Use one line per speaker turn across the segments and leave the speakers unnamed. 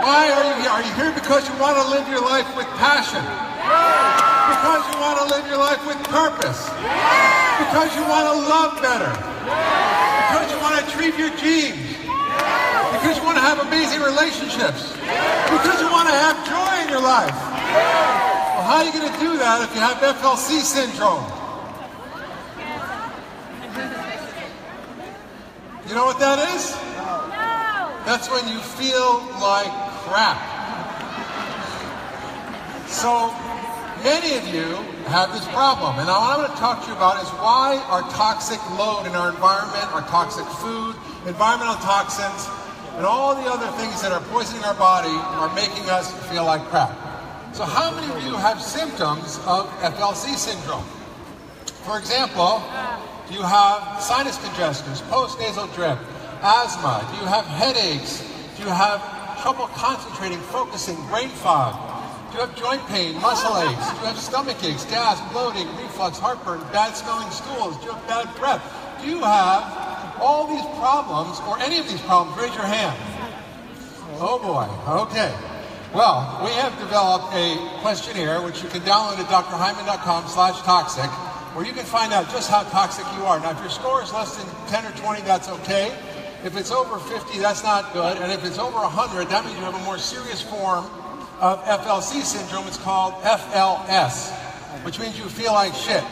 Why are you here? Are you here because you want to live your life with passion? Because you want to live your life with purpose? Because you want to love better? Because you want to achieve your dreams? Because you want to have amazing relationships? Because you want to have joy in your life? Well, how are you going to do that if you have FLC syndrome? You know what that is? That's when you feel like crap. So many of you have this problem. And all I'm going to talk to you about is why our toxic load in our environment, our toxic food, environmental toxins, and all the other things that are poisoning our body are making us feel like crap. So how many of you have symptoms of FLC syndrome? For example, do you have sinus congestions, postnasal drip, asthma? Do you have headaches? Do you have trouble concentrating, focusing, brain fog? Do you have joint pain, muscle aches? Do you have stomach aches, gas, bloating, reflux, heartburn, bad smelling stools? Do you have bad breath? Do you have all these problems or any of these problems? Raise your hand. Oh boy, okay. Well, we have developed a questionnaire which you can download at drhyman.com slash toxic where you can find out just how toxic you are. Now, if your score is less than 10 or 20, that's okay. If it's over 50, that's not good. And if it's over 100, that means you have a more serious form of FLC syndrome. It's called FLS, which means you feel like shit.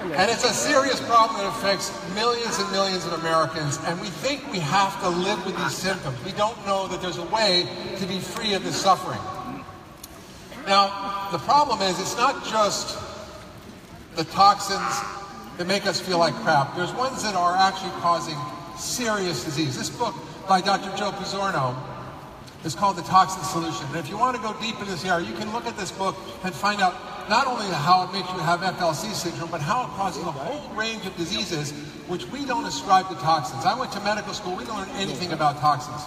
And it's a serious problem that affects millions and millions of Americans. And we think we have to live with these symptoms. We don't know that there's a way to be free of this suffering. Now, the problem is it's not just the toxins that make us feel like crap. There's ones that are actually causing serious disease. This book by Dr. Joe Pizzorno is called The Toxin Solution. And if you want to go deep in this area, you can look at this book and find out not only how it makes you have FLC syndrome, but how it causes a whole range of diseases which we don't ascribe to toxins. I went to medical school, we don't learn anything about toxins.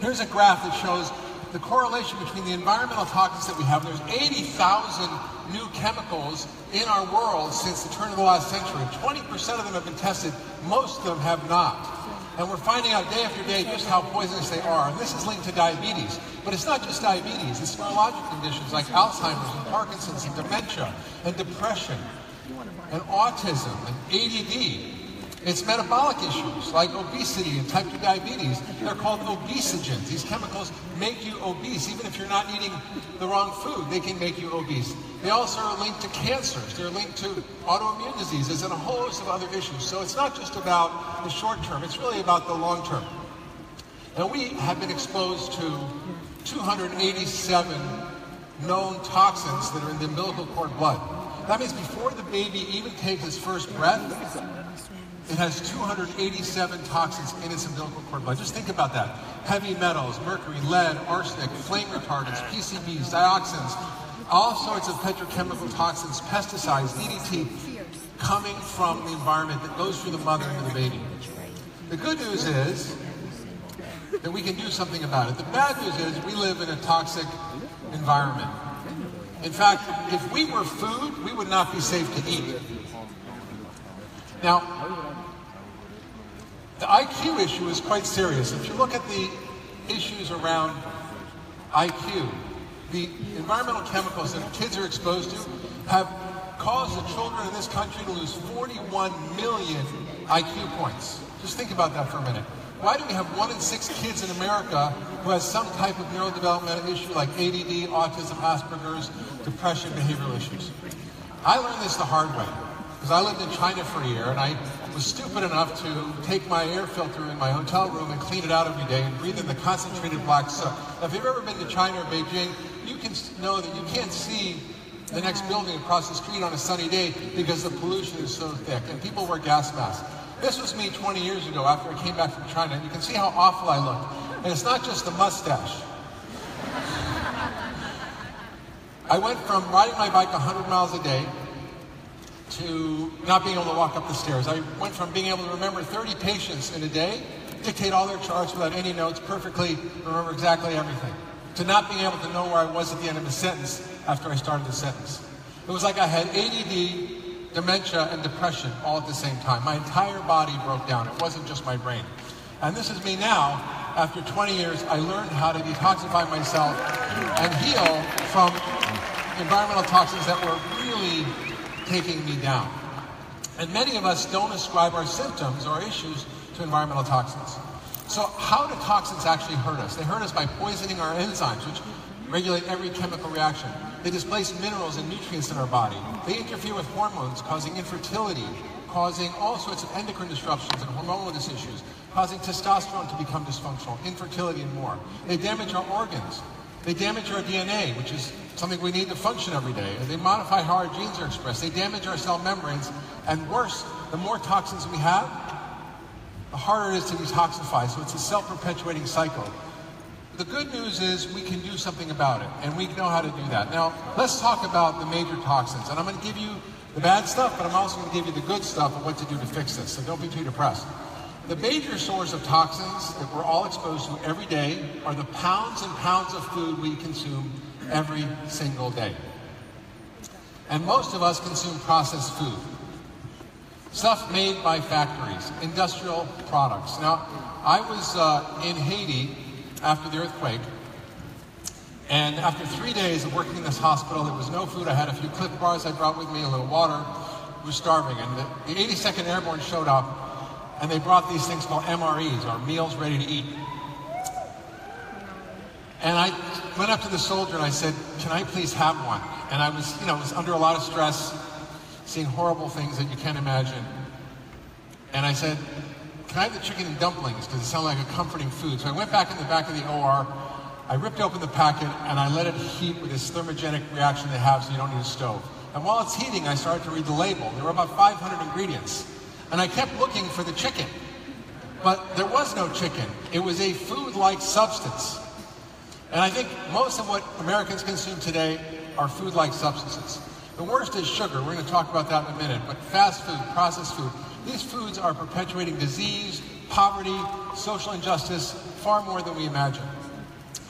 Here's a graph that shows the correlation between the environmental toxins that we have. There's 80,000 new chemicals in our world since the turn of the last century. 20% of them have been tested, most of them have not. And we're finding out day after day just how poisonous they are. And this is linked to diabetes. But it's not just diabetes, it's neurological conditions like Alzheimer's and Parkinson's and dementia and depression and autism and ADD. It's metabolic issues like obesity and type 2 diabetes. They're called obesogens. These chemicals make you obese. Even if you're not eating the wrong food, they can make you obese. They also are linked to cancers. They're linked to autoimmune diseases and a whole host of other issues. So it's not just about the short term, it's really about the long term. Now, we have been exposed to 287 known toxins that are in the umbilical cord blood. That means before the baby even takes his first breath, it has 287 toxins in its umbilical cord blood. Just think about that. Heavy metals, mercury, lead, arsenic, flame retardants, PCBs, dioxins, all sorts of petrochemical toxins, pesticides, DDT, coming from the environment that goes through the mother into the baby. The good news is that we can do something about it. The bad news is we live in a toxic environment. In fact, if we were food, we would not be safe to eat. Now, the IQ issue is quite serious. If you look at the issues around IQ, the environmental chemicals that kids are exposed to have caused the children in this country to lose 41 million IQ points. Just think about that for a minute. Why do we have one in six kids in America who has some type of neurodevelopmental issue like ADD, autism, Asperger's, depression, behavioral issues? I learned this the hard way because I lived in China for a year and I was stupid enough to take my air filter in my hotel room and clean it out every day and breathe in the concentrated black soot. Now, if you've ever been to China or Beijing, you can know that you can't see the next building across the street on a sunny day because the pollution is so thick and people wear gas masks. This was me 20 years ago after I came back from China and you can see how awful I looked. And it's not just the mustache. I went from riding my bike 100 miles a day to not being able to walk up the stairs. I went from being able to remember 30 patients in a day, dictate all their charts without any notes, perfectly remember exactly everything, to not being able to know where I was at the end of a sentence after I started the sentence. It was like I had ADD, dementia, and depression all at the same time. My entire body broke down. It wasn't just my brain. And this is me now after 20 years, I learned how to detoxify myself and heal from environmental toxins that were taking me down. And many of us don't ascribe our symptoms or issues to environmental toxins. So how do toxins actually hurt us? They hurt us by poisoning our enzymes, which regulate every chemical reaction. They displace minerals and nutrients in our body. They interfere with hormones, causing infertility, causing all sorts of endocrine disruptions and hormonal issues, causing testosterone to become dysfunctional, infertility, and more. They damage our organs. They damage our DNA, which is something we need to function every day. They modify how our genes are expressed. They damage our cell membranes. And worse, the more toxins we have, the harder it is to detoxify. So it's a self-perpetuating cycle. The good news is we can do something about it, and we know how to do that. Now, let's talk about the major toxins. And I'm going to give you the bad stuff, but I'm also going to give you the good stuff of what to do to fix this. So don't be too depressed. The major source of toxins that we're all exposed to every day are the pounds and pounds of food we consume every single day. And most of us consume processed food. Stuff made by factories, industrial products. Now, I was uh, in Haiti after the earthquake, and after three days of working in this hospital, there was no food. I had a few Clif bars I brought with me, a little water. I was starving, and the, the 82nd Airborne showed up, and they brought these things called MREs, or meals ready to eat. And I went up to the soldier and I said, can I please have one? And I was, you know, was under a lot of stress, seeing horrible things that you can't imagine. And I said, can I have the chicken and dumplings? Because it sounded like a comforting food. So I went back in the back of the OR, I ripped open the packet, and I let it heat with this thermogenic reaction they have so you don't need a stove. And while it's heating, I started to read the label. There were about 500 ingredients. And I kept looking for the chicken. But there was no chicken. It was a food-like substance. And I think most of what Americans consume today are food-like substances. The worst is sugar. We're going to talk about that in a minute. But fast food, processed food, these foods are perpetuating disease, poverty, social injustice far more than we imagine.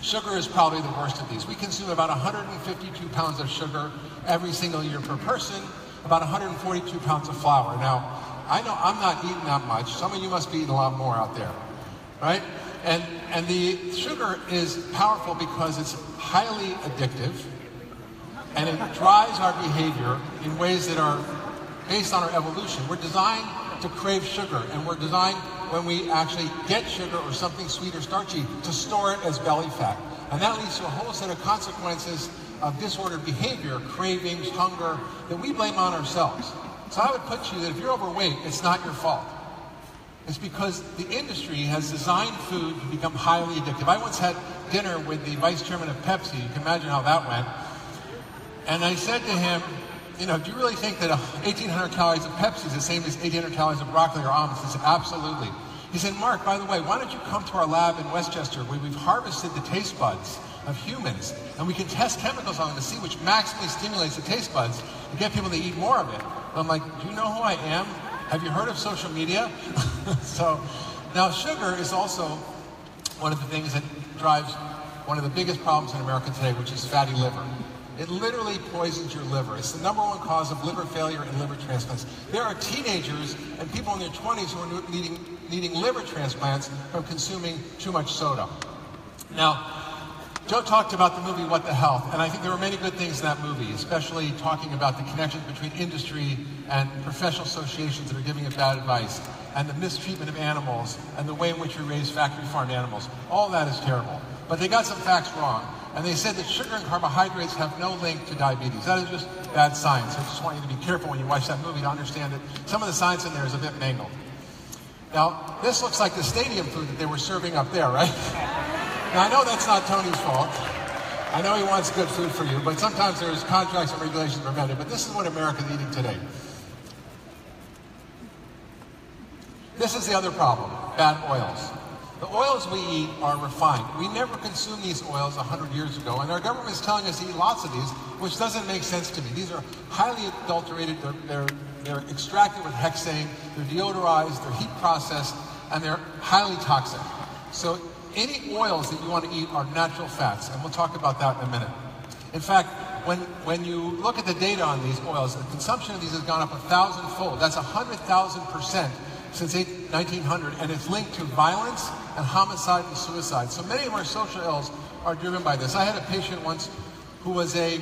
Sugar is probably the worst of these. We consume about 152 pounds of sugar every single year per person, about 142 pounds of flour. Now, I know I'm not eating that much. Some of you must be eating a lot more out there, right? And, and the sugar is powerful because it's highly addictive and it drives our behavior in ways that are based on our evolution. We're designed to crave sugar and we're designed when we actually get sugar or something sweet or starchy to store it as belly fat. And that leads to a whole set of consequences of disordered behavior, cravings, hunger, that we blame on ourselves. So I would put to you that if you're overweight, it's not your fault. It's because the industry has designed food to become highly addictive. I once had dinner with the vice chairman of Pepsi. You can imagine how that went. And I said to him, you know, do you really think that uh, 1,800 calories of Pepsi is the same as 1,800 calories of broccoli or almonds? He said, absolutely. He said, Mark, by the way, why don't you come to our lab in Westchester where we've harvested the taste buds of humans and we can test chemicals on them to see which maximally stimulates the taste buds and get people to eat more of it. I'm like, do you know who I am? Have you heard of social media? so now sugar is also one of the things that drives one of the biggest problems in America today, which is fatty liver. It literally poisons your liver. It's the number one cause of liver failure and liver transplants. There are teenagers and people in their 20s who are needing, needing liver transplants from consuming too much soda. Now, Joe talked about the movie What the Health, and I think there were many good things in that movie, especially talking about the connections between industry and professional associations that are giving bad advice, and the mistreatment of animals, and the way in which we raise factory farm animals. All that is terrible. But they got some facts wrong, and they said that sugar and carbohydrates have no link to diabetes. That is just bad science. I just want you to be careful when you watch that movie to understand that some of the science in there is a bit mangled. Now, this looks like the stadium food that they were serving up there, right? Now, I know that's not Tony's fault. I know he wants good food for you, but sometimes there's contracts and regulations prevent it. But this is what America's eating today. This is the other problem, bad oils. The oils we eat are refined. We never consumed these oils 100 years ago, and our government is telling us to eat lots of these, which doesn't make sense to me. These are highly adulterated, they're, they're, they're extracted with hexane, they're deodorized, they're heat processed, and they're highly toxic. So any oils that you want to eat are natural fats, and we'll talk about that in a minute. In fact, when, when you look at the data on these oils, the consumption of these has gone up a thousandfold. That's a hundred thousand percent since 1900, and it's linked to violence and homicide and suicide. So many of our social ills are driven by this. I had a patient once who was a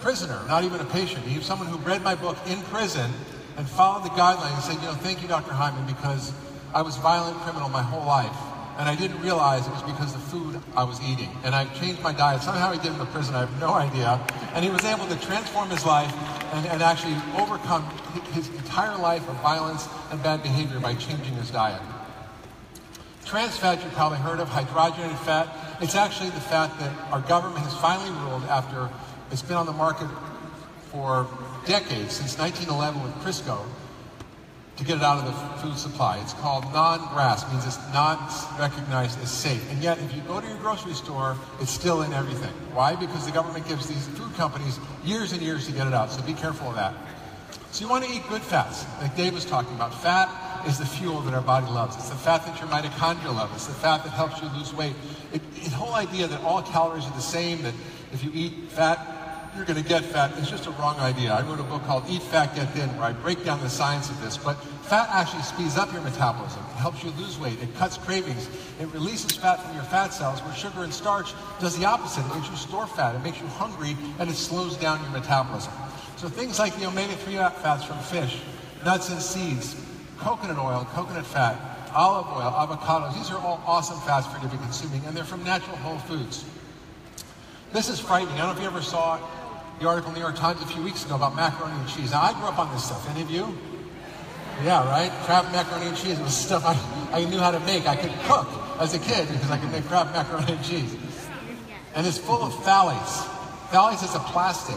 prisoner, not even a patient. He was someone who read my book in prison and followed the guidelines and said, you know, thank you, Dr. Hyman, because I was a violent criminal my whole life. And I didn't realize it was because the food I was eating. And I changed my diet. Somehow he did in the prison, I have no idea. And he was able to transform his life and, and actually overcome his entire life of violence and bad behavior by changing his diet. Trans fat, you've probably heard of, hydrogenated fat. It's actually the fat that our government has finally ruled after it's been on the market for decades, since 1911 with Crisco, to get it out of the food supply. It's called non-GRAS, means it's not recognized as safe. And yet, if you go to your grocery store, it's still in everything. Why? Because the government gives these food companies years and years to get it out, so be careful of that. So you want to eat good fats, like Dave was talking about. Fat is the fuel that our body loves. It's the fat that your mitochondria love. It's the fat that helps you lose weight. It, the whole idea that all calories are the same, that if you eat fat, you're going to get fat is just a wrong idea. I wrote a book called Eat Fat, Get Thin, where I break down the science of this. But fat actually speeds up your metabolism. It helps you lose weight. It cuts cravings. It releases fat from your fat cells, where sugar and starch does the opposite. It makes you store fat. It makes you hungry, and it slows down your metabolism. So things like the omega-3 fats from fish, nuts and seeds, coconut oil, coconut fat, olive oil, avocados, these are all awesome fats for you to be consuming, and they're from natural whole foods. This is frightening. I don't know if you ever saw the article in the New York Times a few weeks ago about macaroni and cheese. Now, I grew up on this stuff. Any of you? Yeah, right? Kraft macaroni and cheese was stuff I, I knew how to make. I could cook as a kid because I could make Kraft macaroni and cheese. And it's full of phthalates. Phthalates is a plastic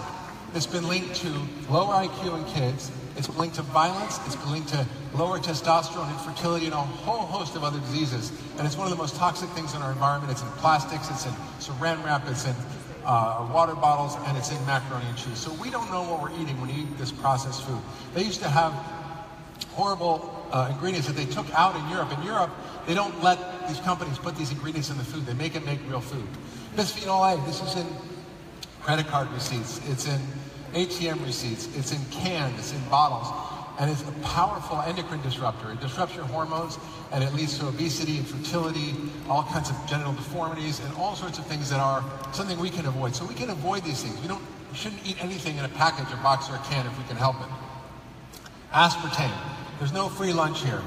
that's been linked to lower IQ in kids. It's been linked to violence. It's been linked to lower testosterone, infertility, and a whole host of other diseases. And it's one of the most toxic things in our environment. It's in plastics. It's in saran wrap. It's in uh, water bottles, and it's in macaroni and cheese. So we don't know what we're eating when we eat this processed food. They used to have horrible uh, ingredients that they took out in Europe. In Europe, they don't let these companies put these ingredients in the food. They make it make real food. Bisphenol A, this is in credit card receipts. It's in ATM receipts. It's in cans. It's in bottles. And it's a powerful endocrine disruptor. It disrupts your hormones and it leads to obesity, infertility, all kinds of genital deformities, and all sorts of things that are something we can avoid. So we can avoid these things. We don't we shouldn't eat anything in a package, a box, or a can if we can help it. Aspartame. There's no free lunch here.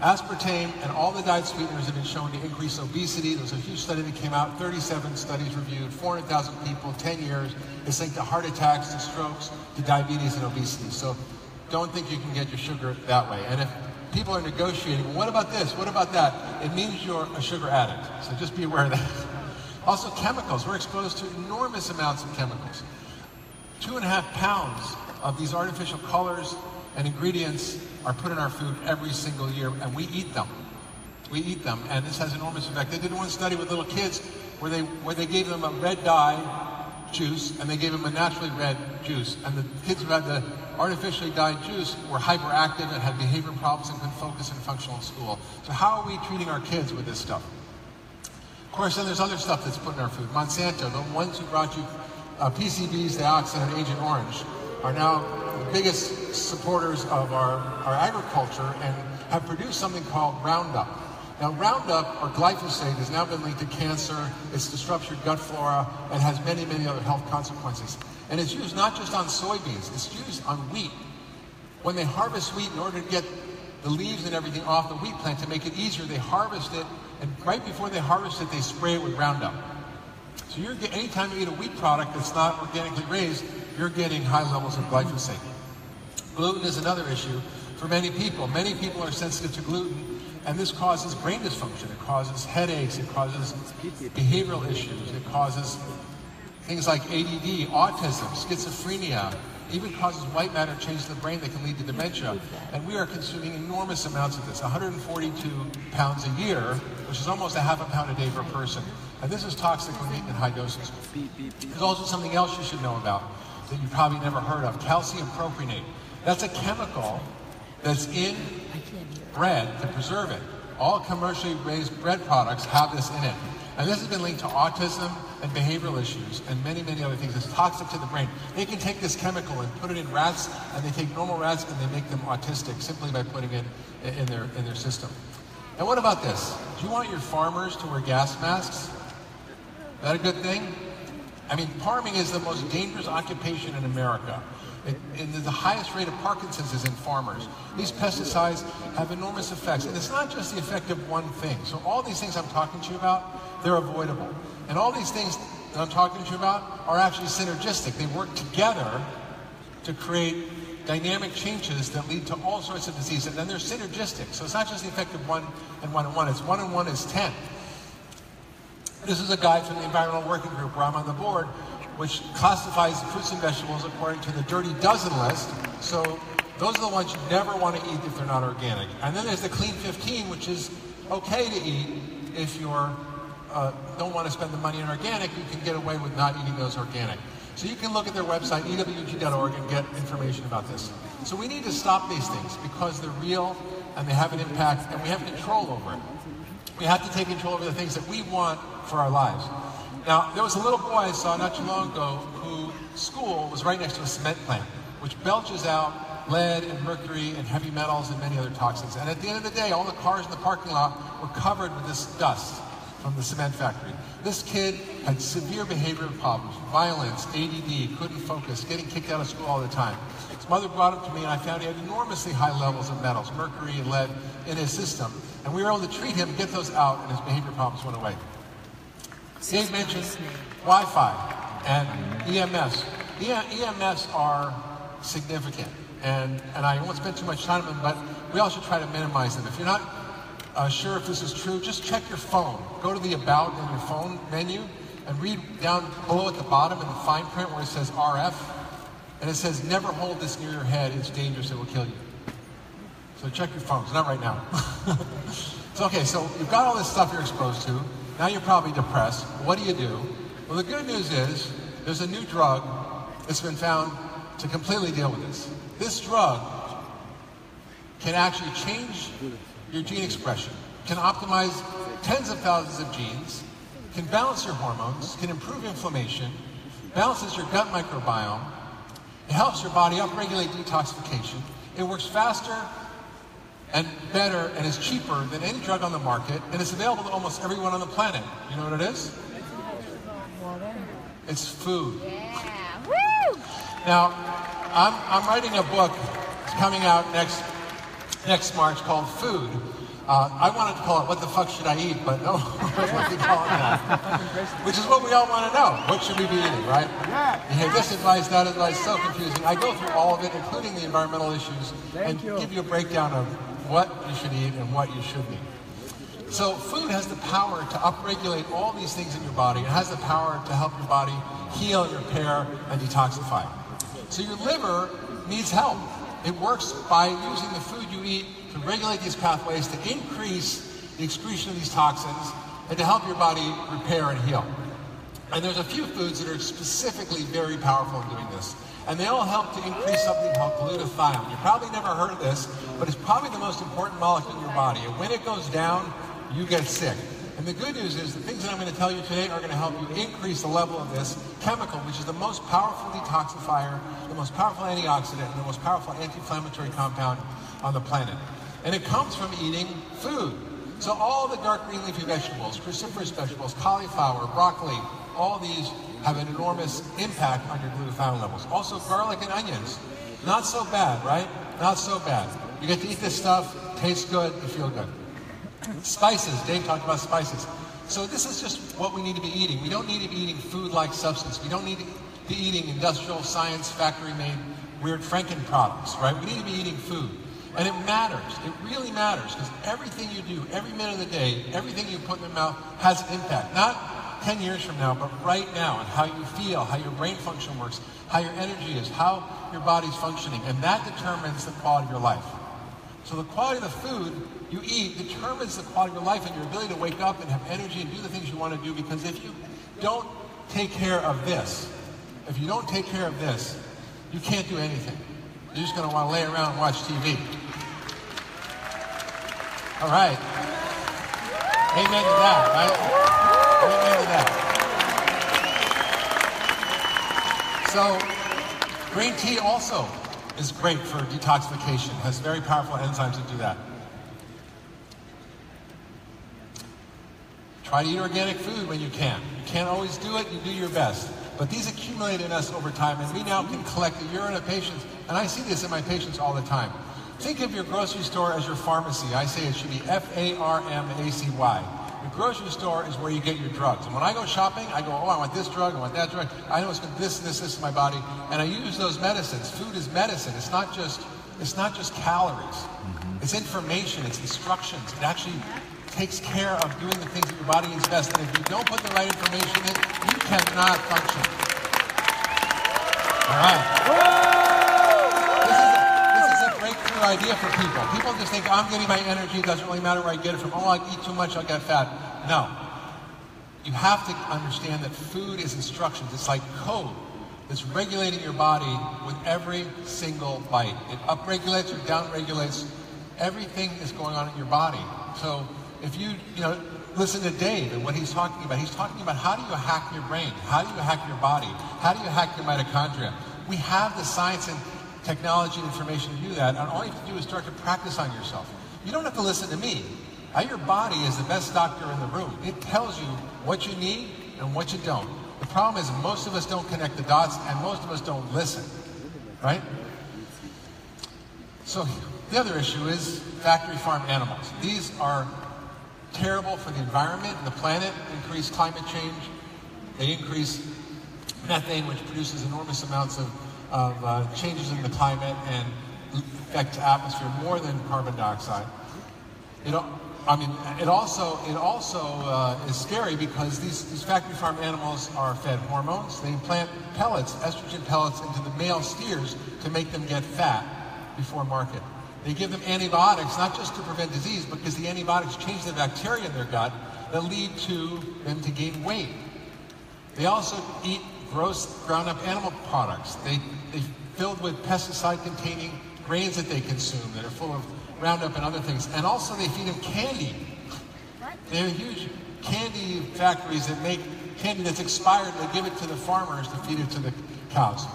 Aspartame and all the diet sweeteners have been shown to increase obesity. There was a huge study that came out, 37 studies reviewed, 400,000 people, 10 years. It's linked to heart attacks, to strokes, to diabetes and obesity. So don't think you can get your sugar that way. And if people are negotiating, what about this? What about that? It means you're a sugar addict. So just be aware of that. Also, chemicals. We're exposed to enormous amounts of chemicals. Two and a half pounds of these artificial colors and ingredients are put in our food every single year, and we eat them. We eat them, and this has enormous effect. They did one study with little kids where they where they gave them a red dye juice and they gave them a naturally red juice, and the kids who had the artificially dyed juice were hyperactive and had behavior problems and couldn't focus and function in school. So how are we treating our kids with this stuff? Of course, then there's other stuff that's put in our food. Monsanto, the ones who brought you uh, PCBs, dioxin, and Agent Orange, are now the biggest supporters of our, our agriculture and have produced something called Roundup. Now, Roundup, or glyphosate, has now been linked to cancer, it's disrupts your gut flora, and has many, many other health consequences. And it's used not just on soybeans, it's used on wheat. When they harvest wheat, in order to get the leaves and everything off the wheat plant to make it easier, they harvest it, and right before they harvest it, they spray it with Roundup. So you're anytime you eat a wheat product that's not organically raised, you're getting high levels of glyphosate. Gluten is another issue for many people. Many people are sensitive to gluten, and this causes brain dysfunction. It causes headaches. It causes behavioral issues. It causes things like ADD, autism, schizophrenia, even causes white matter change in the brain that can lead to dementia. And we are consuming enormous amounts of this, 142 pounds a year, which is almost a half a pound a day per person. And this is toxic when eaten in high doses. There's also something else you should know about that you probably never heard of, calcium propionate. That's a chemical that's in bread to preserve it. All commercially raised bread products have this in it. And this has been linked to autism and behavioral issues and many, many other things. It's toxic to the brain. They can take this chemical and put it in rats, and they take normal rats and they make them autistic simply by putting it in their, in their system. And what about this? Do you want your farmers to wear gas masks? Is that a good thing? I mean, farming is the most dangerous occupation in America. It, and the highest rate of Parkinson's is in farmers. These pesticides have enormous effects. And it's not just the effect of one thing. So all these things I'm talking to you about, they're avoidable. And all these things that I'm talking to you about are actually synergistic. They work together to create dynamic changes that lead to all sorts of disease. And then they're synergistic. So it's not just the effect of one and one and one. It's one and one is 10. This is a guide from the Environmental Working Group where I'm on the board which classifies fruits and vegetables according to the dirty dozen list. So those are the ones you never want to eat if they're not organic. And then there's the clean 15, which is okay to eat if you uh, don't want to spend the money on organic. You can get away with not eating those organic. So you can look at their website, ewg.org, and get information about this. So we need to stop these things because they're real and they have an impact and we have control over it. We have to take control over the things that we want for our lives. Now, there was a little boy I saw not too long ago who school was right next to a cement plant, which belches out lead and mercury and heavy metals and many other toxins. And at the end of the day, all the cars in the parking lot were covered with this dust from the cement factory. This kid had severe behavioral problems, violence, ADD, couldn't focus, getting kicked out of school all the time. His mother brought him to me and I found he had enormously high levels of metals, mercury and lead in his system. And we were able to treat him, get those out, and his behavior problems went away. Dave mentioned Wi-Fi and EMS. EMS are significant, and, and I won't spend too much time on them, but we also try to minimize them. If you're not uh, sure if this is true, just check your phone. Go to the About in your phone menu and read down below at the bottom in the fine print where it says RF, and it says never hold this near your head, it's dangerous, it will kill you. So check your phones, not right now. so okay, so you've got all this stuff you're exposed to. Now you're probably depressed. What do you do? Well, the good news is there's a new drug that's been found to completely deal with this. This drug can actually change your gene expression, can optimize tens of thousands of genes, can balance your hormones, can improve inflammation, balances your gut microbiome, it helps your body upregulate detoxification, it works faster and better and is cheaper than any drug on the market, and it's available to almost everyone on the planet. You know what it is? It's food.
Yeah. Woo!
Now, I'm, I'm writing a book. It's coming out next next March called Food. Uh, I wanted to call it "What the fuck should I eat?" but no, what we call it that. Which is what we all want to know. What should we be eating, right? You hear this advice, that advice, so confusing. I go through all of it, including the environmental issues, and give you a breakdown of what you should eat and what you shouldn't eat. So food has the power to upregulate all these things in your body. It has the power to help your body heal, repair, and detoxify. So your liver needs help. It works by using the food you eat to regulate these pathways, to increase the excretion of these toxins, and to help your body repair and heal. And there's a few foods that are specifically very powerful in doing this. And they all help to increase something called glutathione. You probably never heard of this, but it's probably the most important molecule in your body. And when it goes down, you get sick. And the good news is the things that I'm going to tell you today are going to help you increase the level of this chemical, which is the most powerful detoxifier, the most powerful antioxidant, and the most powerful anti-inflammatory compound on the planet. And it comes from eating food. So all the dark green leafy vegetables, cruciferous vegetables, cauliflower, broccoli, all these have an enormous impact on your glutathione levels. Also, garlic and onions, not so bad, right? Not so bad. You get to eat this stuff, tastes good, you feel good. Spices, Dave talked about spices. So this is just what we need to be eating. We don't need to be eating food-like substance. We don't need to be eating industrial science, factory-made, weird Franken products, right? We need to be eating food. And it matters. It really matters because everything you do, every minute of the day, everything you put in your mouth has an impact. Not 10 years from now, but right now, and how you feel, how your brain function works, how your energy is, how your body's functioning, and that determines the quality of your life. So the quality of the food you eat determines the quality of your life and your ability to wake up and have energy and do the things you want to do because if you don't take care of this, if you don't take care of this, you can't do anything. You're just going to want to lay around and watch TV. All right. Amen to that, right? So, green tea also is great for detoxification, has very powerful enzymes to do that. Try to eat organic food when you can. You can't always do it, you do your best. But these accumulate in us over time, and we now can collect the urine of patients, and I see this in my patients all the time. Think of your grocery store as your pharmacy. I say it should be F-A-R-M-A-C-Y. Your grocery store is where you get your drugs. And when I go shopping, I go, oh, I want this drug, I want that drug. I know it's going to this, this, this in my body. And I use those medicines. Food is medicine. It's not just, it's not just calories. Mm-hmm. It's information. It's instructions. It actually takes care of doing the things that your body needs best. And if you don't put the right information in, you cannot function. All right idea for people. People just think, I'm getting my energy, it doesn't really matter where I get it from. Oh, I eat too much, I'll get fat. No. You have to understand that food is instructions. It's like code that's regulating your body with every single bite. It upregulates or downregulates. Everything is going on in your body. So if you, you know, listen to Dave and what he's talking about, he's talking about how do you hack your brain? How do you hack your body? How do you hack your mitochondria? We have the science and technology and information to do that, and all you have to do is start to practice on yourself. You don't have to listen to me. Uh, your body is the best doctor in the room. It tells you what you need and what you don't. The problem is most of us don't connect the dots, and most of us don't listen, right? So the other issue is factory farm animals. These are terrible for the environment and the planet, increase climate change. They increase methane, which produces enormous amounts of of uh, changes in the climate and affect the atmosphere more than carbon dioxide. It, I mean, it also it also uh, is scary because these, these factory farm animals are fed hormones. They implant pellets, estrogen pellets, into the male steers to make them get fat before market. They give them antibiotics not just to prevent disease, but because the antibiotics change the bacteria in their gut that lead to them to gain weight. They also eat gross ground up animal products. They filled with pesticide containing grains that they consume that are full of Roundup and other things. And also they feed them candy. They have huge candy factories that make candy that's expired. and They give it to the farmers to feed it to the cows.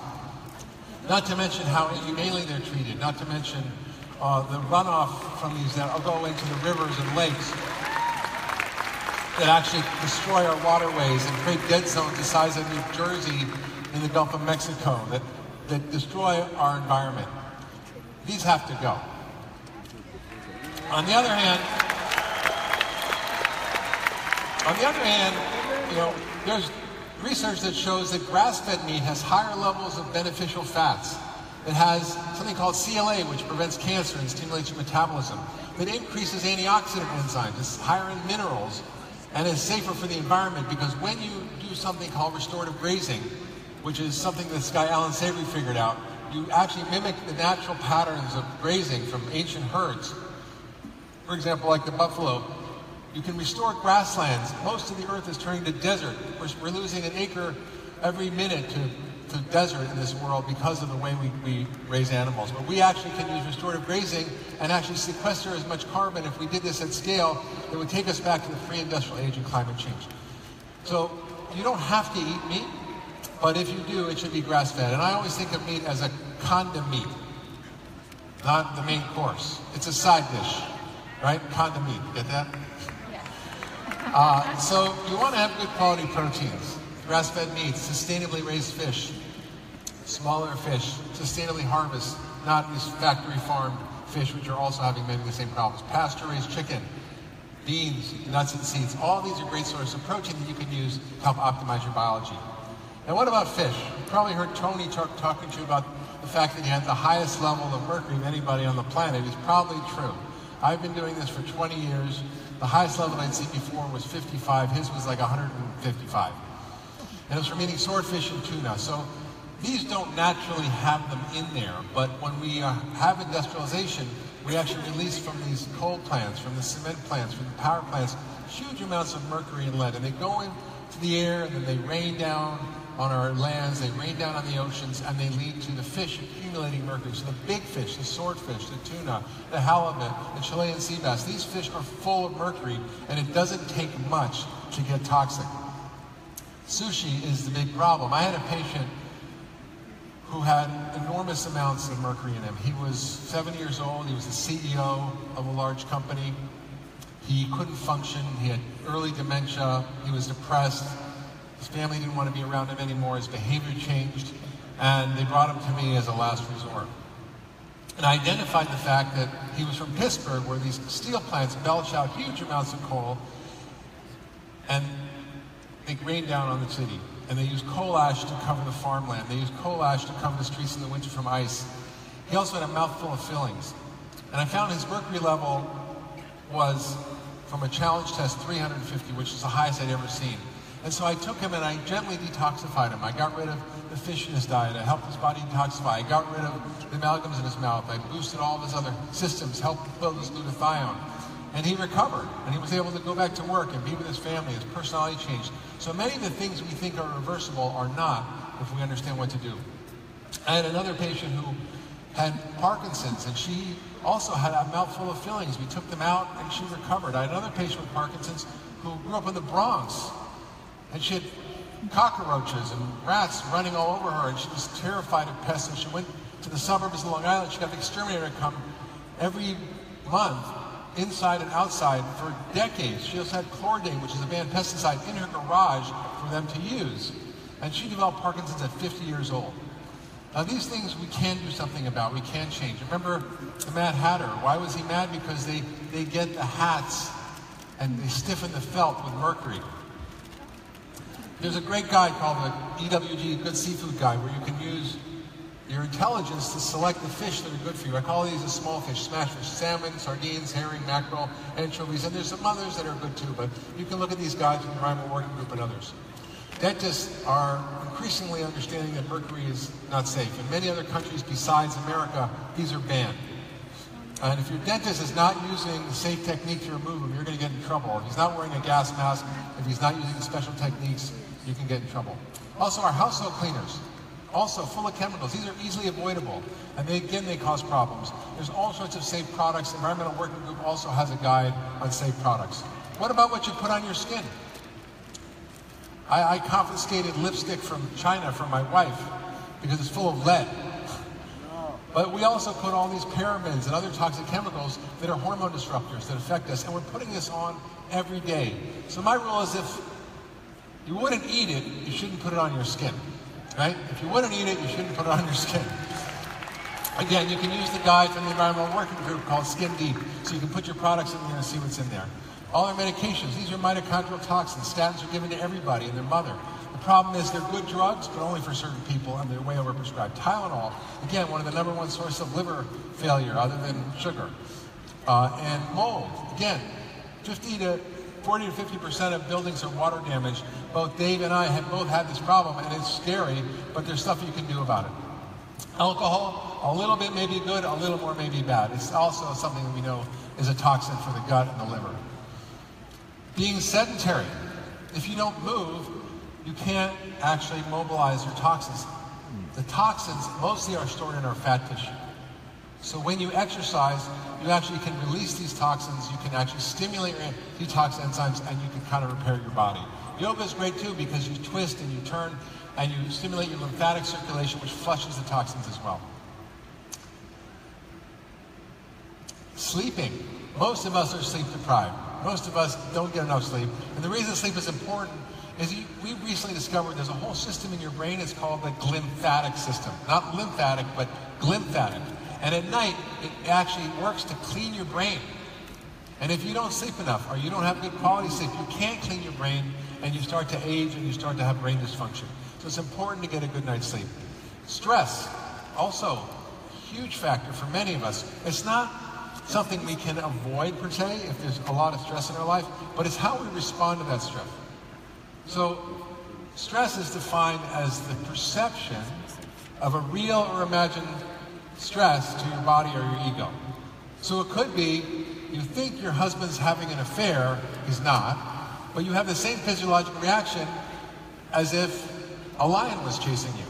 Not to mention how inhumanely they're treated. Not to mention uh, the runoff from these that go into the rivers and lakes that actually destroy our waterways and create dead zones the size of New Jersey in the Gulf of Mexico that, that destroy our environment. These have to go. On the other hand, on the other hand, you know, there's research that shows that grass-fed meat has higher levels of beneficial fats. It has something called CLA, which prevents cancer and stimulates your metabolism. It increases antioxidant enzymes. It's higher in minerals and is safer for the environment because when you do something called restorative grazing, which is something this guy Allan Savory figured out, you actually mimic the natural patterns of grazing from ancient herds. For example, like the buffalo, you can restore grasslands. Most of the earth is turning to desert. We're, we're losing an acre every minute to to desert in this world because of the way we, we raise animals. But we actually can use restorative grazing and actually sequester as much carbon if we did this at scale that would take us back to the pre-industrial age and climate change. So you don't have to eat meat, but if you do, it should be grass-fed. And I always think of meat as a condi-meat, not the main course. It's a side dish, right? Condi-meat, get that? Uh, so you want to have good quality proteins grass-fed meat, sustainably raised fish, smaller fish, sustainably harvested, not these factory farmed fish, which are also having many of the same problems. Pasture-raised chicken, beans, nuts and seeds. All these are great sources of protein that you can use to help optimize your biology. And what about fish? You probably heard Tony talk, talking to you about the fact that he had the highest level of mercury of anybody on the planet. It's probably true. I've been doing this for 20 years. The highest level I'd seen before was 55. His was like 155 and it's from eating swordfish and tuna. So these don't naturally have them in there, but when we uh, have industrialization, we actually release from these coal plants, from the cement plants, from the power plants, huge amounts of mercury and lead, and they go into the air, and then they rain down on our lands, they rain down on the oceans, and they lead to the fish accumulating mercury. So the big fish, the swordfish, the tuna, the halibut, the Chilean sea bass, these fish are full of mercury, and it doesn't take much to get toxic sushi is the big problem. I had a patient who had enormous amounts of mercury in him. He was seven years old. He was the CEO of a large company. He couldn't function. He had early dementia. He was depressed. His family didn't want to be around him anymore. His behavior changed. And they brought him to me as a last resort. And I identified the fact that he was from Pittsburgh, where these steel plants belch out huge amounts of coal, and they rain down on the city. And they use coal ash to cover the farmland. They use coal ash to cover the streets in the winter from ice. He also had a mouthful of fillings. And I found his mercury level was, from a challenge test, 350, which is the highest I'd ever seen. And so I took him and I gently detoxified him. I got rid of the fish in his diet. I helped his body detoxify. I got rid of the amalgams in his mouth. I boosted all of his other systems, helped build his glutathione. And he recovered, and he was able to go back to work and be with his family. His personality changed. So many of the things we think are reversible are not if we understand what to do. I had another patient who had Parkinson's, and she also had a mouthful of fillings. We took them out, and she recovered. I had another patient with Parkinson's who grew up in the Bronx, and she had cockroaches and rats running all over her, and she was terrified of pests. And she went to the suburbs of Long Island. She got the exterminator to come every month, inside and outside, for decades. She also had Chlordane, which is a banned pesticide, in her garage for them to use. And she developed Parkinson's at 50 years old. Now, these things we can do something about. We can change. Remember the Mad Hatter? Why was he mad? Because they, they get the hats and they stiffen the felt with mercury. There's a great guide called the EWG Good Seafood Guide where you can use your intelligence to select the fish that are good for you. I call these the small fish, smash fish, salmon, sardines, herring, mackerel, anchovies, and there's some others that are good too, but you can look at these guides from the Environmental Working Group and others. Dentists are increasingly understanding that mercury is not safe. In many other countries besides America, these are banned. And if your dentist is not using the safe technique to remove them, you're going to get in trouble. If he's not wearing a gas mask, if he's not using the special techniques, you can get in trouble. Also, our household cleaners, also full of chemicals. These are easily avoidable, and they, again, they cause problems. There's all sorts of safe products. Environmental Working Group also has a guide on safe products. What about what you put on your skin? I, I confiscated lipstick from China for my wife because it's full of lead. But we also put all these parabens and other toxic chemicals that are hormone disruptors that affect us, and we're putting this on every day. So my rule is if you wouldn't eat it, you shouldn't put it on your skin. Right? If you wouldn't eat it, you shouldn't put it on your skin. Again, you can use the guide from the Environmental Working Group called Skin Deep, so you can put your products in there and see what's in there. All our medications, these are mitochondrial toxins. Statins are given to everybody and their mother. The problem is they're good drugs, but only for certain people, and they're way overprescribed. Tylenol, again, one of the number one sources of liver failure other than sugar. Uh, and mold, again, 50 to 40 to 50 percent of buildings are water damaged. Both Dave and I have both had this problem, and it's scary, but there's stuff you can do about it. Alcohol, a little bit may be good, a little more may be bad. It's also something we know is a toxin for the gut and the liver. Being sedentary, if you don't move, you can't actually mobilize your toxins. The toxins mostly are stored in our fat tissue. So when you exercise, you actually can release these toxins, you can actually stimulate your detox enzymes, and you can kind of repair your body. Yoga is great too because you twist and you turn and you stimulate your lymphatic circulation, which flushes the toxins as well. Sleeping. Most of us are sleep deprived. Most of us don't get enough sleep. And the reason sleep is important is you, we recently discovered there's a whole system in your brain. It's called the glymphatic system. Not lymphatic, but glymphatic. And at night, it actually works to clean your brain. And if you don't sleep enough or you don't have good quality sleep, you can't clean your brain and you start to age and you start to have brain dysfunction. So it's important to get a good night's sleep. Stress, also huge factor for many of us. It's not something we can avoid per se if there's a lot of stress in our life, but it's how we respond to that stress. So stress is defined as the perception of a real or imagined stress to your body or your ego. So it could be you think your husband's having an affair, he's not, but you have the same physiological reaction as if a lion was chasing you.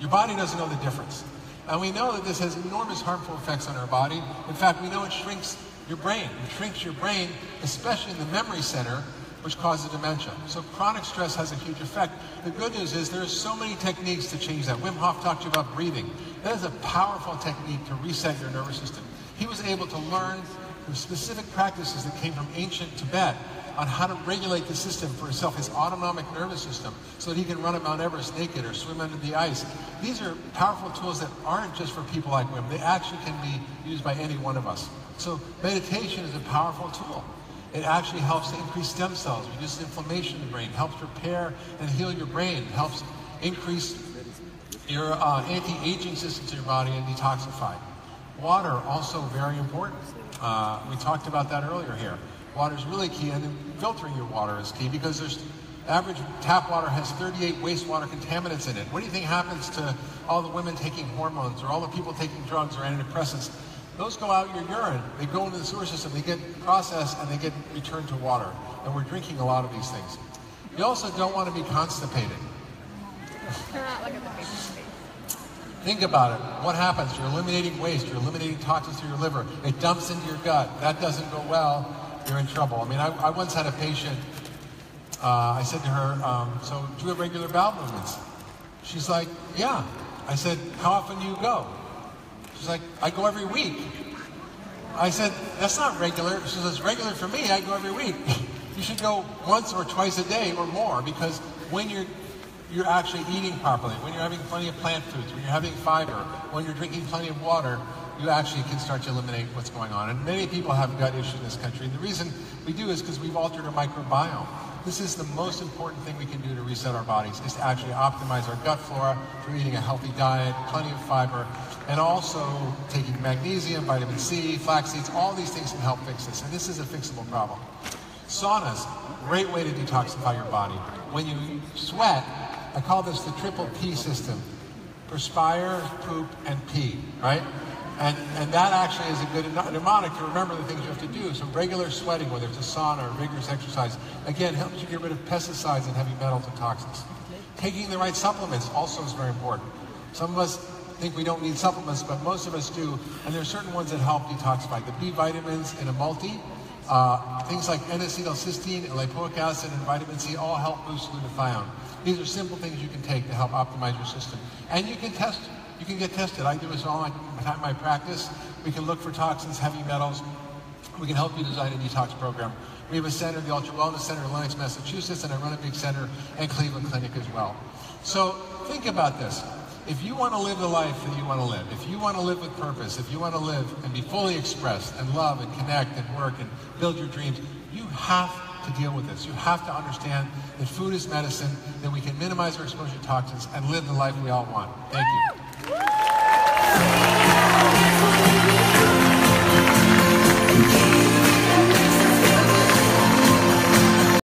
Your body doesn't know the difference. And we know that this has enormous harmful effects on our body. In fact, we know it shrinks your brain. It shrinks your brain, especially in the memory center, which causes dementia. So chronic stress has a huge effect. The good news is there are so many techniques to change that. Wim Hof talked to you about breathing. That is a powerful technique to reset your nervous system. He was able to learn from specific practices that came from ancient Tibet on how to regulate the system for himself, his autonomic nervous system, so that he can run up Mount Everest naked or swim under the ice. These are powerful tools that aren't just for people like Wim. They actually can be used by any one of us. So meditation is a powerful tool. It actually helps to increase stem cells, reduces inflammation in the brain, helps repair and heal your brain, helps increase your uh, anti-aging system to your body and detoxify. Water also very important. Uh, we talked about that earlier here. Water is really key, and filtering your water is key because there's average tap water has 38 wastewater contaminants in it. What do you think happens to all the women taking hormones or all the people taking drugs or antidepressants? Those go out your urine. They go into the sewer system. They get processed and they get returned to water. And we're drinking a lot of these things. You also don't want to be constipated. Think about it. What happens? You're eliminating waste. You're eliminating toxins through your liver. It dumps into your gut. That doesn't go well. You're in trouble. I mean, I, I once had a patient. Uh, I said to her, um, "So do you have regular bowel movements?" She's like, "Yeah." I said, "How often do you go?" She's like, "I go every week." I said, "That's not regular." She says, "It's regular for me. I go every week." you should go once or twice a day or more because when you're you're actually eating properly, when you're having plenty of plant foods, when you're having fiber, when you're drinking plenty of water, you actually can start to eliminate what's going on. And many people have gut issues in this country. And the reason we do is because we've altered our microbiome. This is the most important thing we can do to reset our bodies, is to actually optimize our gut flora through eating a healthy diet, plenty of fiber, and also taking magnesium, vitamin C, flax seeds, all these things can help fix this. And this is a fixable problem. Saunas, great way to detoxify your body. When you sweat, I call this the triple P system. Perspire, poop, and pee, right? And, and that actually is a good mnemonic to remember the things you have to do. So regular sweating, whether it's a sauna or vigorous exercise, again, helps you get rid of pesticides and heavy metals and toxins. Taking the right supplements also is very important. Some of us think we don't need supplements, but most of us do. And there are certain ones that help detoxify. The B vitamins in a multi, uh, things like N-acetylcysteine, lipoic acid, and vitamin C all help boost glutathione. These are simple things you can take to help optimize your system. And you can test, you can get tested. I do this all my time my practice. We can look for toxins, heavy metals. We can help you design a detox program. We have a center, the Ultra Wellness Center in Lenox, Massachusetts, and I run a big center and Cleveland Clinic as well. So think about this. If you want to live the life that you want to live, if you want to live with purpose, if you want to live and be fully expressed and love and connect and work and build your dreams, you have to deal with this. You have to understand that food is medicine, that we can minimize our exposure to toxins and live the life we all want. Thank you.